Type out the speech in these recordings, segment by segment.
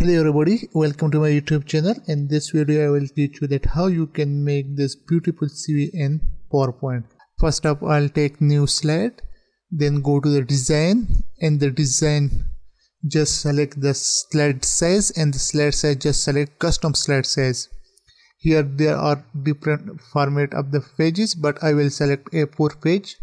hello everybody. Welcome to my youtube channel. In this video i will teach you that how you can make this beautiful cv in powerpoint. First up i'll take new slide then go to the design. And the design just select the slide size and the slide size just select custom slide size. Here there are different format of the pages but i will select a4 page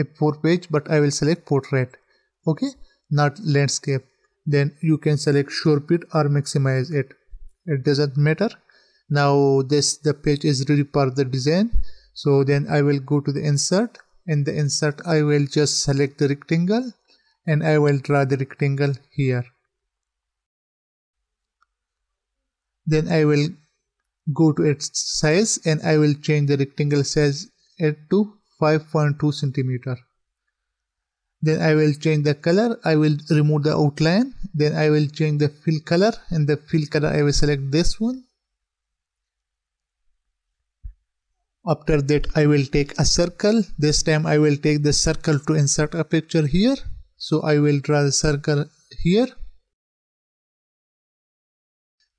a4 page but i will select portrait. Okay? Not landscape then you can select ensure fit or maximize it. It doesn't matter. Now this the page is ready for the design. So then i will go to the insert. In the insert i will just select the rectangle and i will draw the rectangle here. Then i will go to its size and i will change the rectangle size it to 5.2 centimeter then I will change the color I will remove the outline then I will change the fill color and the fill color I will select this one after that I will take a circle this time I will take the circle to insert a picture here so I will draw the circle here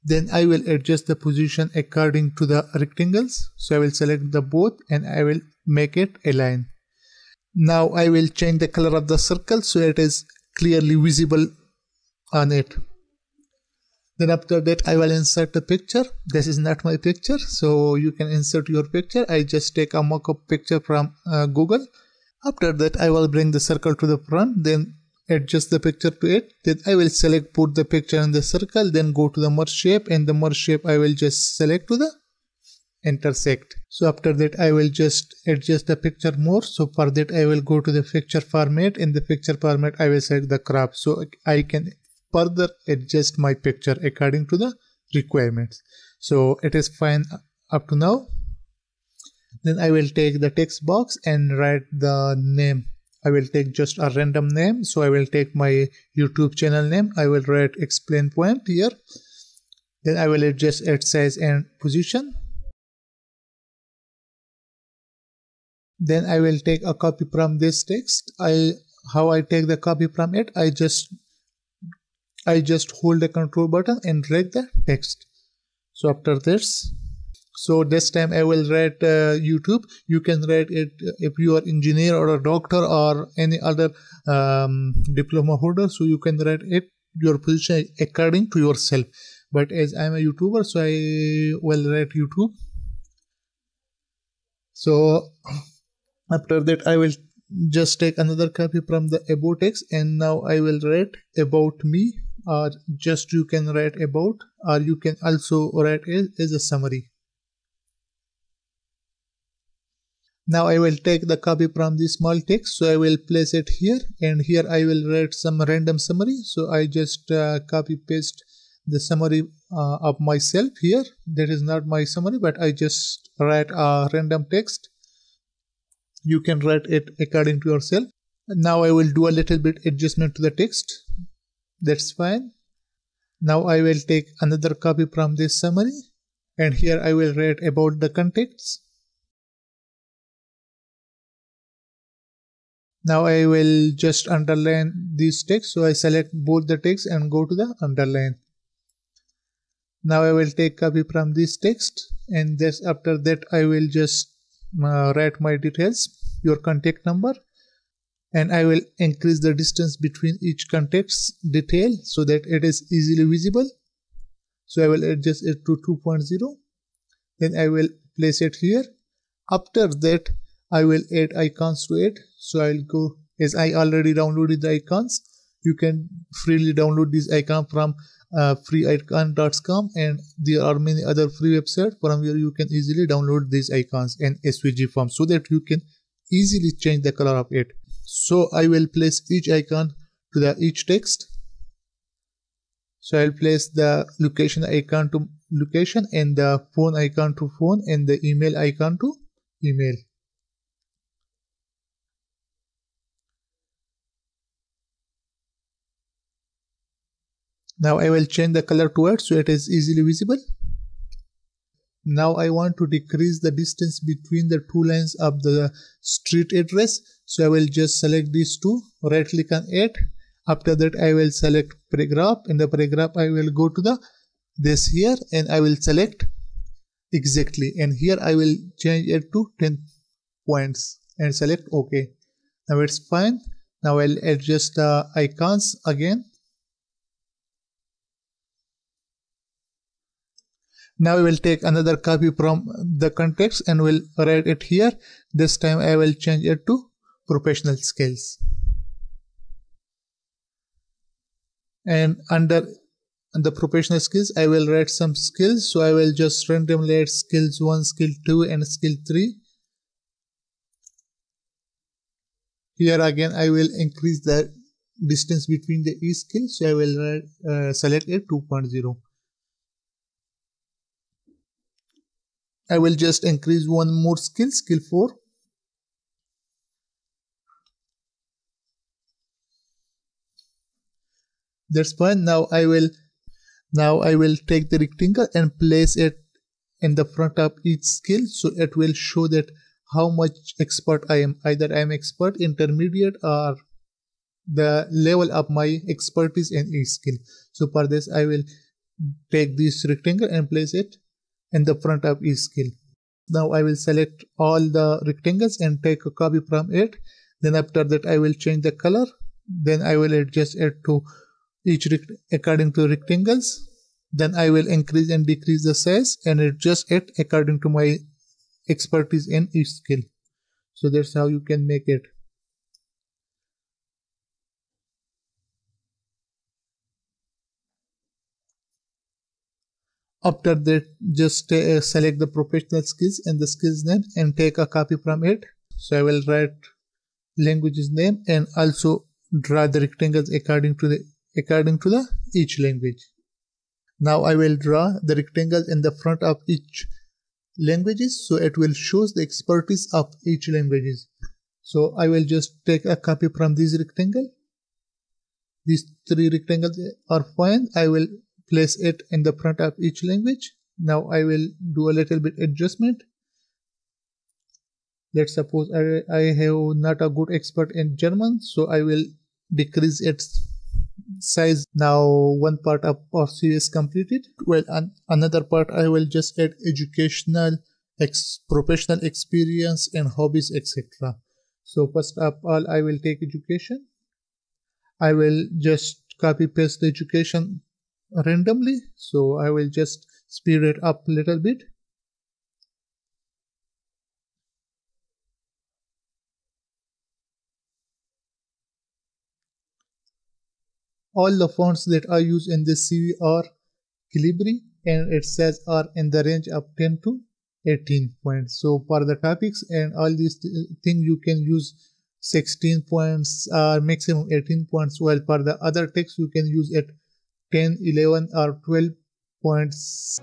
then I will adjust the position according to the rectangles so I will select the both and I will make it align now I will change the color of the circle so it is clearly visible on it. Then after that I will insert the picture. This is not my picture so you can insert your picture. I just take a mock-up picture from uh, Google. After that I will bring the circle to the front then adjust the picture to it then I will select put the picture in the circle then go to the merge shape and the merge shape I will just select to the intersect. So after that i will just adjust the picture more. So for that i will go to the picture format. In the picture format i will select the crop. So i can further adjust my picture according to the requirements. So it is fine up to now. Then i will take the text box and write the name. I will take just a random name. So i will take my youtube channel name. I will write explain point here. Then i will adjust its size and position then I will take a copy from this text. I how I take the copy from it I just I just hold the control button and drag the text. So after this so this time I will write uh, YouTube. You can write it if you are engineer or a doctor or any other um, diploma holder so you can write it your position according to yourself. But as I'm a YouTuber so I will write YouTube. So after that i will just take another copy from the about text and now i will write about me or just you can write about or you can also write it as a summary. Now i will take the copy from the small text so i will place it here and here i will write some random summary. So i just uh, copy paste the summary uh, of myself here. That is not my summary but i just write a random text you can write it according to yourself. Now i will do a little bit adjustment to the text. That's fine. Now i will take another copy from this summary and here i will write about the context now i will just underline this text. So i select both the text and go to the underline. Now i will take copy from this text and this after that i will just uh, write my details your contact number and I will increase the distance between each contact's detail so that it is easily visible. So I will adjust it to 2.0 then I will place it here. After that I will add icons to it. So I'll go as I already downloaded the icons you can freely download this icon from uh, freeicon.com and there are many other free websites from where you can easily download these icons in svg form so that you can easily change the color of it. So i will place each icon to the each text. So i'll place the location icon to location and the phone icon to phone and the email icon to email now I will change the color to it so it is easily visible. Now I want to decrease the distance between the two lines of the street address. So I will just select these two right click on it. After that I will select paragraph. In the paragraph I will go to the this here and I will select exactly. And here I will change it to 10 points and select OK now it's fine. Now I'll adjust the icons again now we will take another copy from the context and we'll write it here. This time I will change it to professional skills. And under the professional skills I will write some skills. So I will just randomly add skills 1 skill 2 and skill 3 here again I will increase the distance between the each skill so I will uh, select a 2.0 I will just increase one more skill, skill 4. That's fine. Now I will now I will take the rectangle and place it in the front of each skill so it will show that how much expert I am. Either I am expert, intermediate or the level of my expertise in each skill. So for this I will take this rectangle and place it in the front of each skill. Now I will select all the rectangles and take a copy from it. Then after that I will change the color. Then I will adjust it to each according to rectangles. Then I will increase and decrease the size and adjust it according to my expertise in each skill. So that's how you can make it. After that just uh, select the professional skills and the skills name and take a copy from it. So i will write language's name and also draw the rectangles according to the according to the each language. Now i will draw the rectangles in the front of each languages so it will shows the expertise of each languages. So i will just take a copy from this rectangle. These three rectangles are fine. I will place it in the front of each language. Now I will do a little bit adjustment. Let's suppose I, I have not a good expert in German, so I will decrease its size. Now one part of policy is completed. Well, an, another part I will just add educational, ex, professional experience and hobbies, etc. So first of all, I will take education. I will just copy paste the education randomly. So I will just speed it up a little bit. All the fonts that I use in this CV are Calibri and it says are in the range of 10 to 18 points. So for the topics and all these things you can use 16 points or maximum 18 points while for the other text you can use it 10, 11 or 12 points.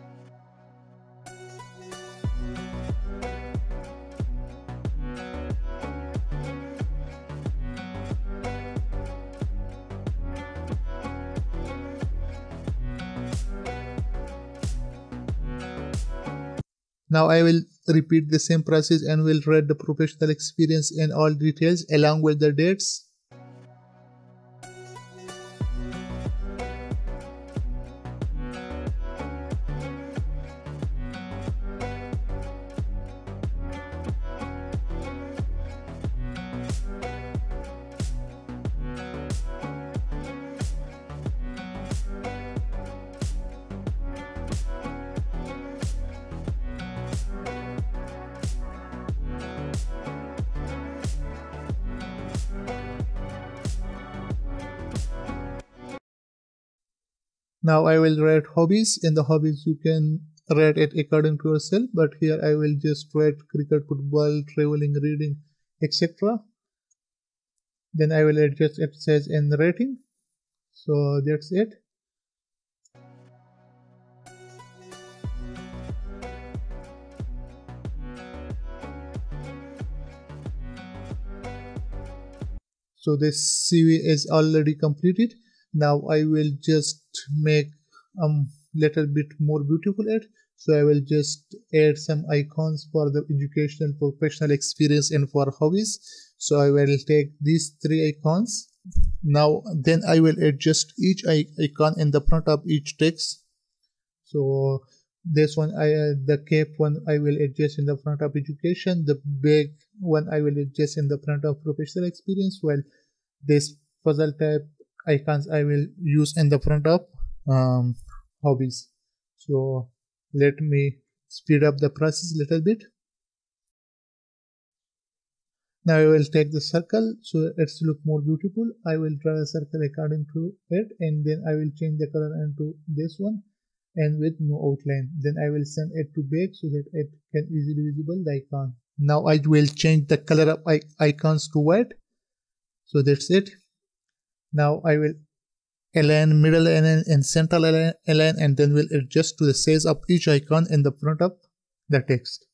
Now I will repeat the same process and will write the professional experience and all details along with the dates. Now I will write hobbies. In the hobbies you can write it according to yourself but here I will just write cricket football traveling reading etc then I will adjust it says in rating. So that's it. So this CV is already completed now I will just make a um, little bit more beautiful it so I will just add some icons for the educational professional experience and for hobbies. So I will take these three icons. Now then I will adjust each icon in the front of each text. So this one I uh, the cape one I will adjust in the front of education. The big one I will adjust in the front of professional experience. While this puzzle type icons I will use in the front of um, hobbies. So let me speed up the process a little bit. Now I will take the circle so it's look more beautiful. I will draw a circle according to it and then I will change the color into this one and with no outline. Then I will send it to bake so that it can easily visible the icon. Now I will change the color of icons to white. So that's it now I will align middle align and central align and then we'll adjust to the size of each icon in the front of the text.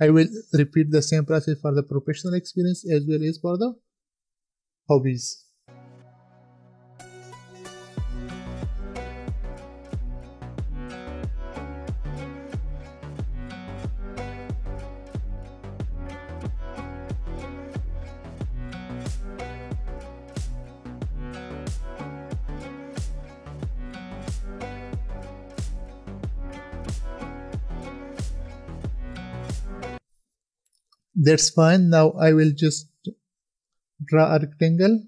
I will repeat the same process for the professional experience as well as for the hobbies that's fine. Now I will just draw a rectangle.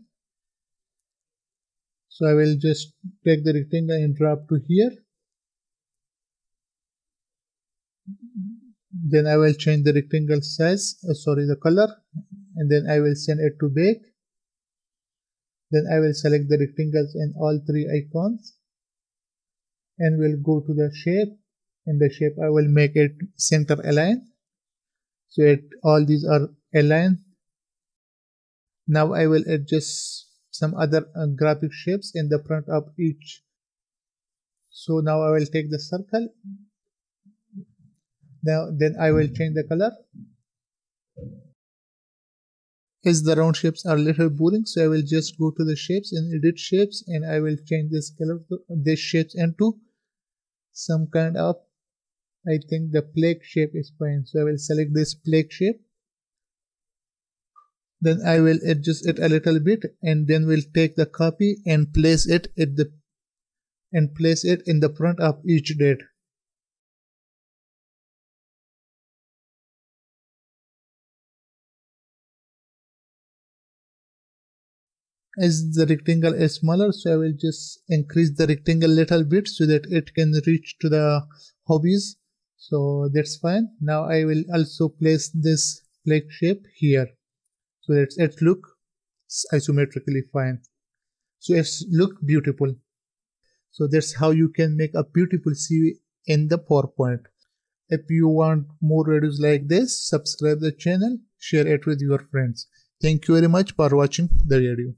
So I will just take the rectangle and drop to here. Then I will change the rectangle size uh, sorry the color and then I will send it to bake. Then I will select the rectangles and all three icons and we'll go to the shape in the shape I will make it center align so it, all these are aligned. Now I will adjust some other uh, graphic shapes in the front of each. So now I will take the circle. Now then I will change the color. As the round shapes are a little boring so I will just go to the shapes and edit shapes and I will change this color to this shapes into some kind of I think the plaque shape is fine. So I will select this plaque shape. Then I will adjust it a little bit and then we'll take the copy and place it at the and place it in the front of each date. As the rectangle is smaller so I will just increase the rectangle a little bit so that it can reach to the hobbies so that's fine. Now I will also place this plaque shape here. So that it look isometrically fine. So it's look beautiful. So that's how you can make a beautiful CV in the PowerPoint. If you want more videos like this subscribe the channel share it with your friends. Thank you very much for watching the video